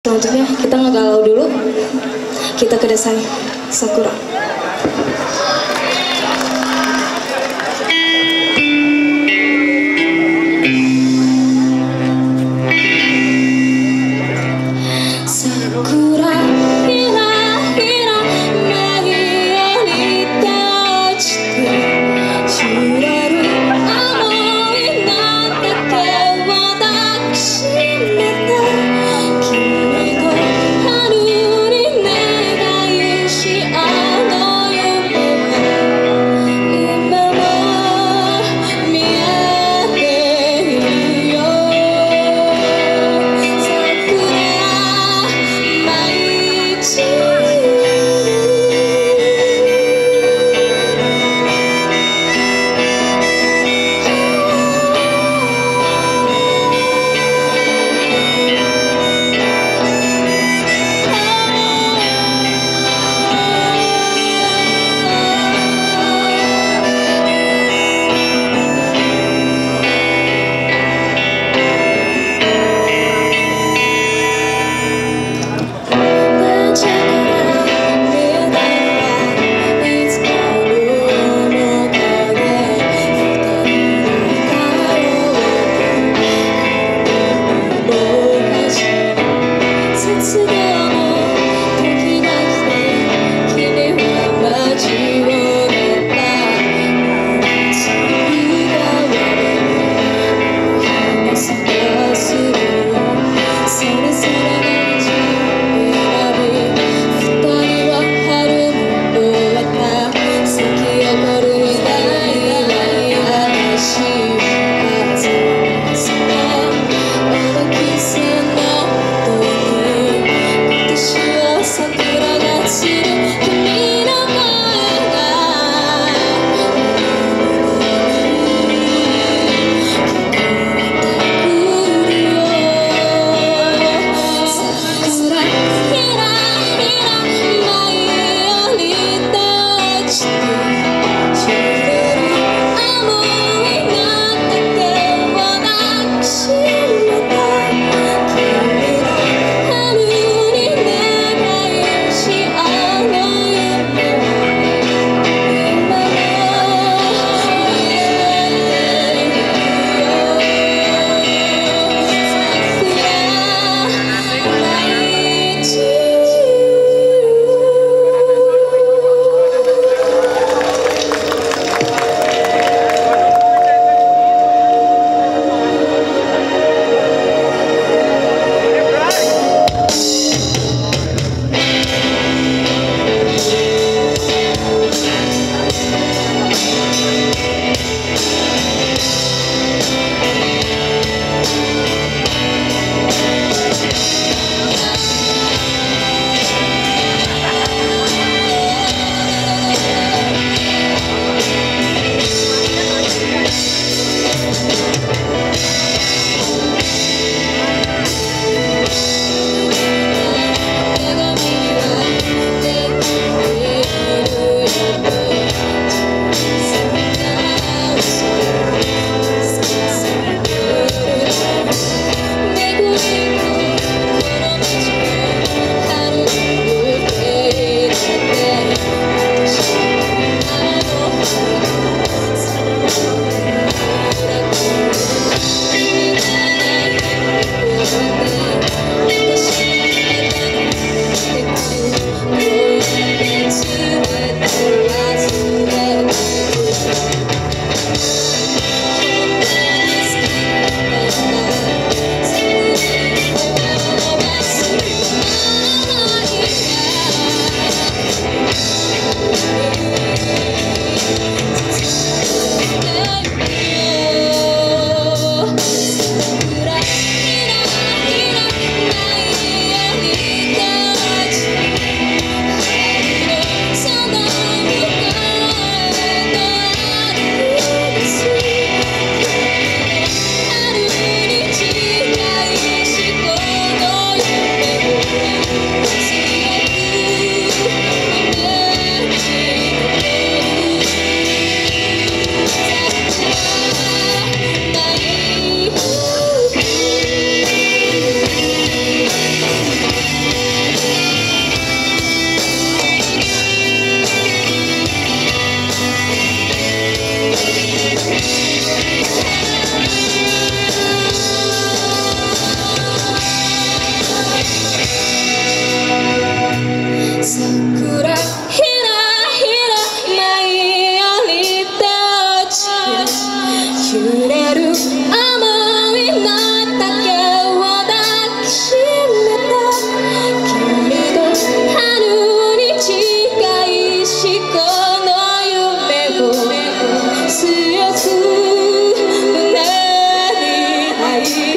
Selanjutnya kita ngegalau dulu. Kita ke Desai Sakura. 揺れる。いなだを抱きしめた。君と春に近いしこの夢を強くなりた。い